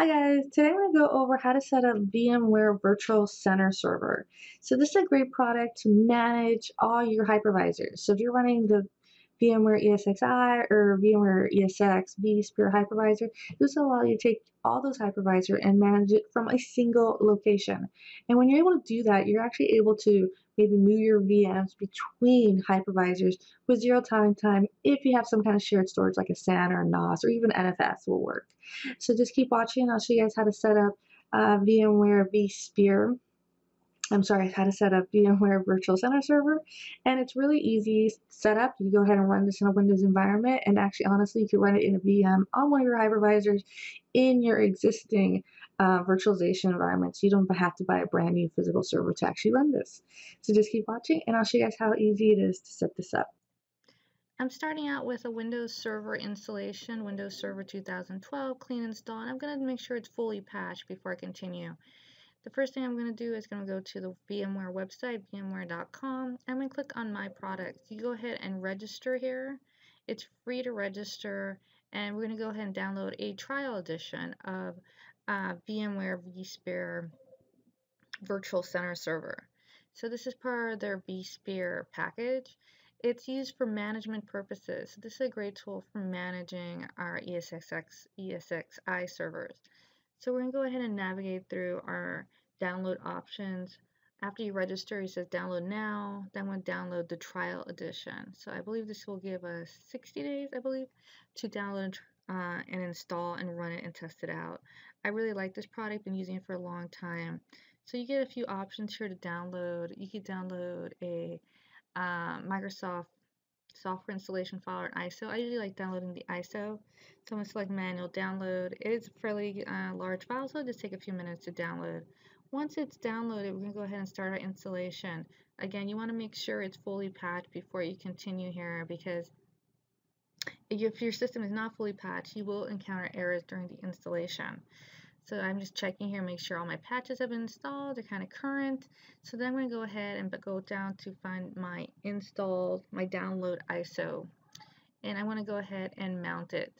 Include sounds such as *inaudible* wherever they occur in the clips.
Hi guys, today I'm going to go over how to set up VMware Virtual Center Server. So this is a great product to manage all your hypervisors. So if you're running the VMware ESXi or VMware ESX vSphere hypervisor, this will allow you to take all those hypervisor and manage it from a single location. And when you're able to do that, you're actually able to maybe move your VMs between hypervisors with zero time time if you have some kind of shared storage like a SAN or a NAS or even NFS will work. So just keep watching. I'll show you guys how to set up uh, VMware vSphere I'm sorry, how to set up VMware Virtual Center Server. And it's really easy setup. You go ahead and run this in a Windows environment. And actually, honestly, you can run it in a VM on one of your hypervisors in your existing uh, virtualization environment. So you don't have to buy a brand new physical server to actually run this. So just keep watching and I'll show you guys how easy it is to set this up. I'm starting out with a Windows Server installation, Windows Server 2012, clean install, and I'm going to make sure it's fully patched before I continue. The first thing I'm going to do is going to go to the VMware website, vmware.com. I'm going to click on My Products. You go ahead and register here. It's free to register, and we're going to go ahead and download a trial edition of uh, VMware vSphere Virtual Center Server. So this is part of their vSphere package. It's used for management purposes. So this is a great tool for managing our ESXi servers. So we're going to go ahead and navigate through our download options. After you register, it says download now. Then we'll download the trial edition. So I believe this will give us 60 days, I believe, to download uh, and install and run it and test it out. I really like this product, been using it for a long time. So you get a few options here to download. You can download a uh, Microsoft software installation file or ISO. I usually like downloading the ISO. So I'm going to select manual download. It is a fairly uh, large file, so it'll just take a few minutes to download. Once it's downloaded, we're going to go ahead and start our installation. Again, you want to make sure it's fully patched before you continue here because if your system is not fully patched, you will encounter errors during the installation. So I'm just checking here, make sure all my patches have been installed, they're kind of current. So then I'm going to go ahead and go down to find my installed, my download ISO. And I want to go ahead and mount it.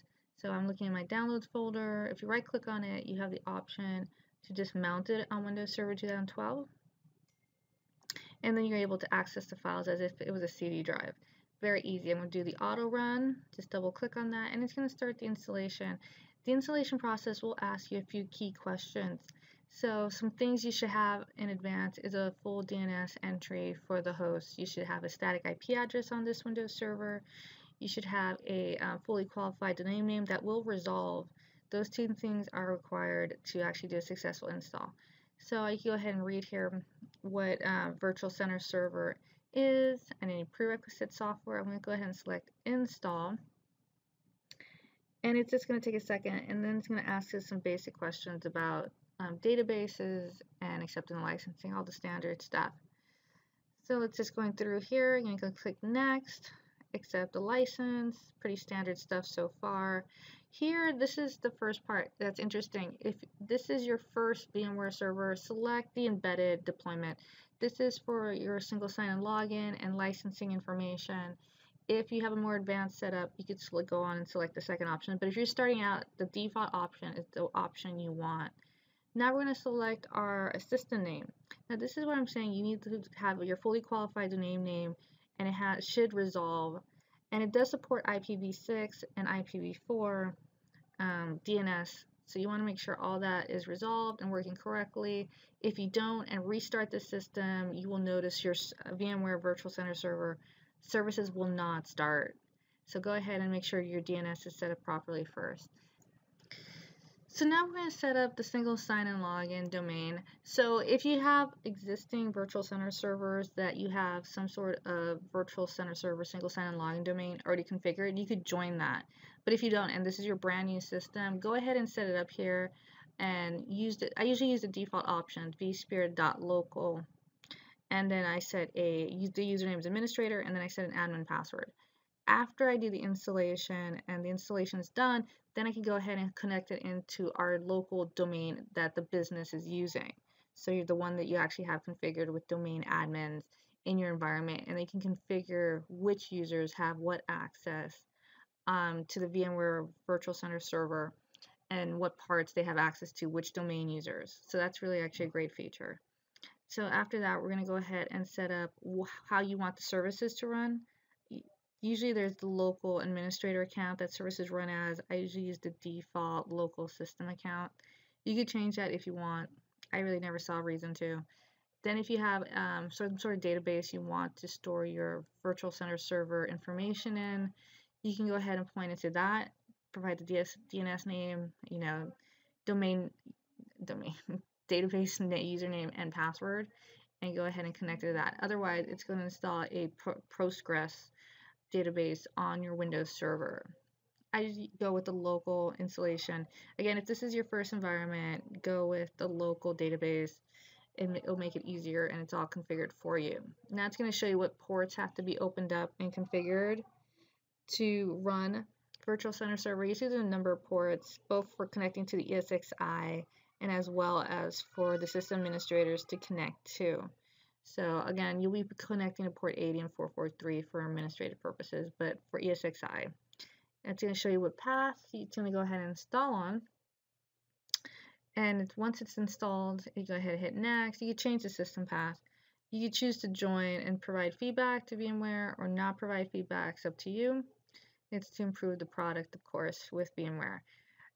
So I'm looking at my downloads folder. If you right click on it, you have the option to just mount it on Windows Server 2012. And then you're able to access the files as if it was a CD drive. Very easy. I'm going to do the auto run. Just double click on that and it's going to start the installation. The installation process will ask you a few key questions. So some things you should have in advance is a full DNS entry for the host. You should have a static IP address on this Windows server. You should have a uh, fully qualified domain name that will resolve. Those two things are required to actually do a successful install. So I can go ahead and read here what uh, Virtual Center Server is and any prerequisite software. I'm going to go ahead and select Install and it's just going to take a second and then it's going to ask us some basic questions about um, databases and accepting licensing, all the standard stuff. So it's just going through here. You're going to click next, accept the license, pretty standard stuff so far. Here, this is the first part that's interesting. If this is your first VMware server, select the embedded deployment. This is for your single sign-in login and licensing information. If you have a more advanced setup, you could go on and select the second option. But if you're starting out, the default option is the option you want. Now we're going to select our assistant name. Now this is what I'm saying. You need to have your fully qualified domain name and it has, should resolve. And it does support IPv6 and IPv4 um, DNS. So you want to make sure all that is resolved and working correctly. If you don't and restart the system, you will notice your VMware Virtual Center server services will not start. So go ahead and make sure your DNS is set up properly first. So now we're going to set up the single sign-in login domain. So if you have existing virtual center servers that you have some sort of virtual center server single sign-in login domain already configured, you could join that. But if you don't, and this is your brand new system, go ahead and set it up here and use it. I usually use the default option, vsphere.local and then I set a the username as administrator, and then I set an admin password. After I do the installation and the installation is done, then I can go ahead and connect it into our local domain that the business is using. So you're the one that you actually have configured with domain admins in your environment, and they can configure which users have what access um, to the VMware Virtual Center server and what parts they have access to, which domain users. So that's really actually a great feature. So after that, we're going to go ahead and set up how you want the services to run. Usually there's the local administrator account that services run as. I usually use the default local system account. You could change that if you want. I really never saw a reason to. Then if you have um, some sort of database you want to store your virtual center server information in, you can go ahead and point it to that, provide the DS, DNS name, you know, domain, domain, *laughs* database username and password, and go ahead and connect to that. Otherwise, it's going to install a Postgres database on your Windows server. I go with the local installation. Again, if this is your first environment, go with the local database and it'll make it easier and it's all configured for you. Now it's going to show you what ports have to be opened up and configured to run Virtual Center Server. You see the number of ports, both for connecting to the ESXi and as well as for the system administrators to connect to. So again, you'll be connecting to port 80 and 443 for administrative purposes, but for ESXi, it's going to show you what path it's going to go ahead and install on. And once it's installed, you go ahead and hit next. You can change the system path. You can choose to join and provide feedback to VMware or not provide feedback. It's up to you. It's to improve the product, of course, with VMware.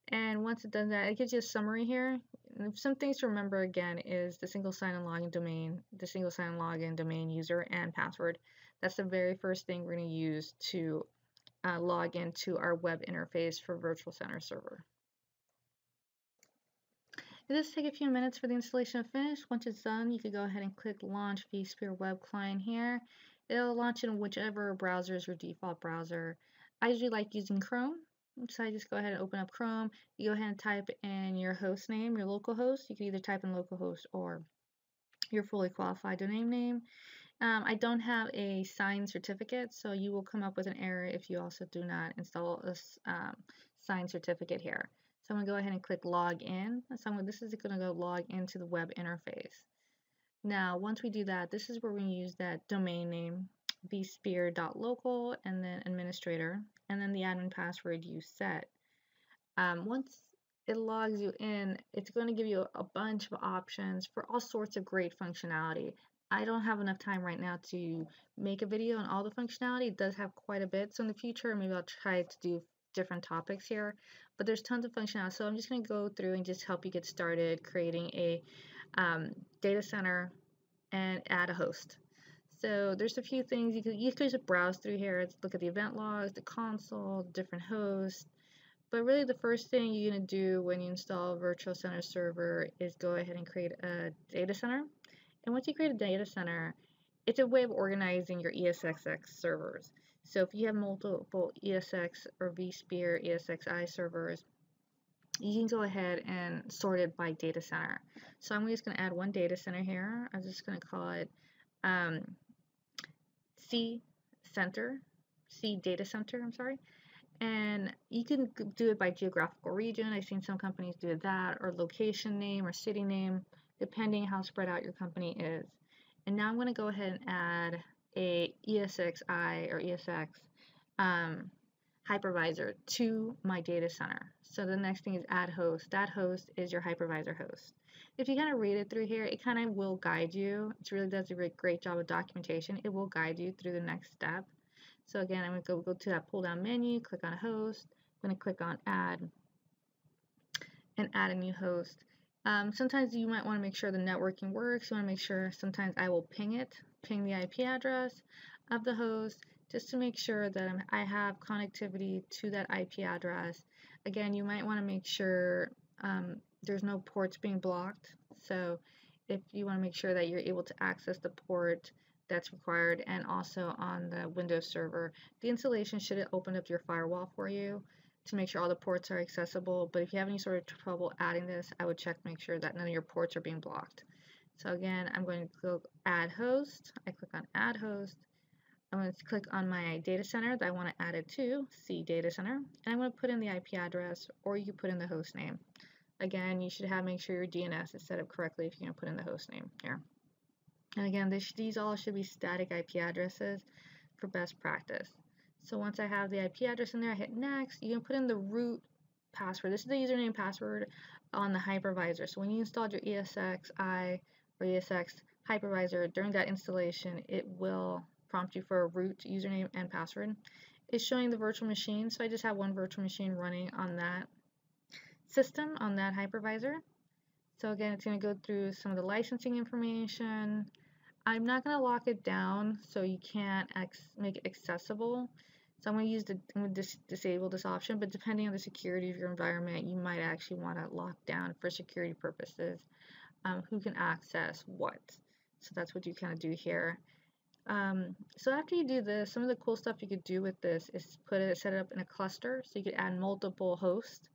And once it does that, it gives you a summary here. And some things to remember again is the single sign-in login domain, the single sign-in login domain user and password. That's the very first thing we're going to use to uh, log into our web interface for Virtual Center Server. It does take a few minutes for the installation to finish. Once it's done, you can go ahead and click Launch vSphere Web Client here. It'll launch in whichever browser is your default browser. I usually like using Chrome, so I just go ahead and open up Chrome. You go ahead and type in your host name, your local host. You can either type in localhost or your fully qualified domain name. Um, I don't have a signed certificate, so you will come up with an error if you also do not install a um, signed certificate here. So I'm going to go ahead and click log in. So I'm, this is going to go log into the web interface. Now, once we do that, this is where we use that domain name, vsphere.local, and then administrator, and then the admin password you set. Um, once it logs you in, it's going to give you a bunch of options for all sorts of great functionality. I don't have enough time right now to make a video on all the functionality. It does have quite a bit, so in the future, maybe I'll try to do different topics here, but there's tons of functionality. So I'm just going to go through and just help you get started creating a um, data center and add a host. So there's a few things you could, you could just browse through here. Let's look at the event logs, the console, different hosts. But really the first thing you're going to do when you install Virtual Center Server is go ahead and create a data center. And once you create a data center, it's a way of organizing your ESXi servers. So if you have multiple ESX or vSphere ESXi servers, you can go ahead and sort it by data center. So I'm just going to add one data center here. I'm just going to call it um, C Center, C Data Center, I'm sorry. And you can do it by geographical region. I've seen some companies do that, or location name or city name, depending how spread out your company is. And now I'm going to go ahead and add a ESXi or ESX um, hypervisor to my data center. So the next thing is add host. That host is your hypervisor host. If you kind of read it through here, it kind of will guide you. It really does a great job of documentation. It will guide you through the next step. So again, I'm going to go, go to that pull down menu, click on host. I'm going to click on add and add a new host. Um, sometimes you might want to make sure the networking works. You want to make sure sometimes I will ping it, ping the IP address of the host just to make sure that I'm, i have connectivity to that IP address. Again, you might want to make sure um, there's no ports being blocked. So if you want to make sure that you're able to access the port that's required and also on the Windows server, the installation should open up your firewall for you to make sure all the ports are accessible. But if you have any sort of trouble adding this, I would check to make sure that none of your ports are being blocked. So again, I'm going to click add host. I click on add host. I'm going to click on my data center that I want to add it to, C data center, and I'm going to put in the IP address or you put in the host name. Again, you should have make sure your DNS is set up correctly if you're going to put in the host name here. And again, this, these all should be static IP addresses for best practice. So once I have the IP address in there, I hit next. You can put in the root password. This is the username password on the hypervisor. So when you installed your ESXi or ESX hypervisor during that installation, it will prompt you for a root username and password. It's showing the virtual machine, so I just have one virtual machine running on that system, on that hypervisor. So again, it's going to go through some of the licensing information. I'm not going to lock it down so you can't make it accessible. So I'm going to use the, I'm going to dis disable this option, but depending on the security of your environment, you might actually want to lock down for security purposes um, who can access what. So that's what you kind of do here. Um, so after you do this, some of the cool stuff you could do with this is put it set it up in a cluster. So you could add multiple hosts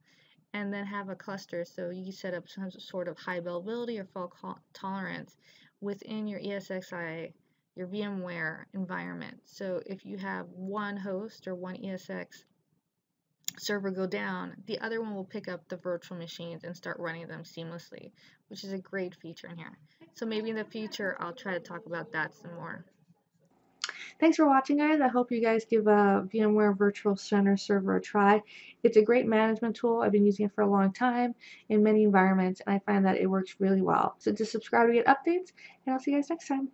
and then have a cluster. So you set up some sort of high availability or fault tolerance within your ESXi, your VMware environment. So if you have one host or one ESX server go down, the other one will pick up the virtual machines and start running them seamlessly, which is a great feature in here. So maybe in the future, I'll try to talk about that some more. Thanks for watching guys. I hope you guys give a VMware Virtual Center Server a try. It's a great management tool. I've been using it for a long time in many environments and I find that it works really well. So just subscribe to get updates and I'll see you guys next time.